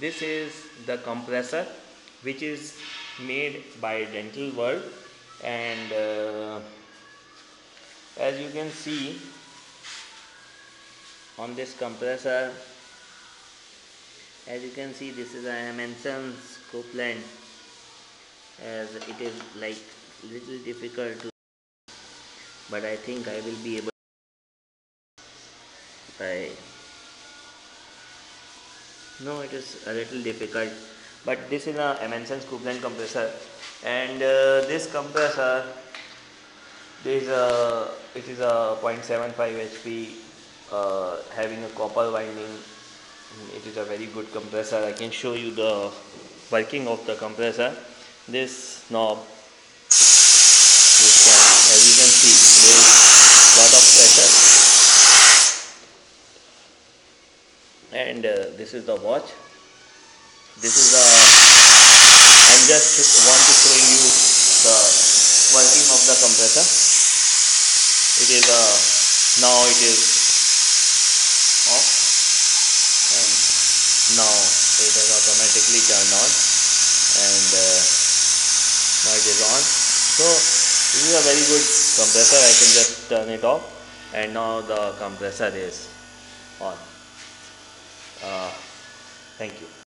this is the compressor which is made by dental world. And uh, as you can see on this compressor as you can see this is a Emerson's Copeland as it is like little difficult to but I think I will be able by no it is a little difficult. But this is a Emerson's Copeland compressor. And uh, this compressor this is a it is a 0.75 HP uh, having a copper winding. It is a very good compressor. I can show you the working of the compressor. This knob this one as you can see there is lot of pressure and uh, this is the watch. This is the I'm just want to show you the working of the compressor. It is a uh, now it is off. And now it has automatically turned on. And uh, now it is on. So this is a very good compressor. I can just turn it off. And now the compressor is on. uh, Uh, thank you